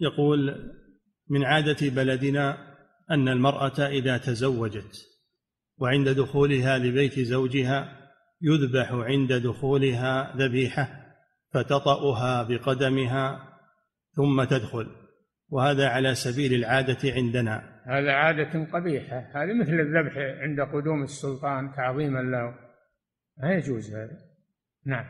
يقول من عادة بلدنا أن المرأة إذا تزوجت وعند دخولها لبيت زوجها يذبح عند دخولها ذبيحة فتطأها بقدمها ثم تدخل وهذا على سبيل العادة عندنا. هذا عادة قبيحة هذه مثل الذبح عند قدوم السلطان تعظيما له. لا يجوز هذا. نعم.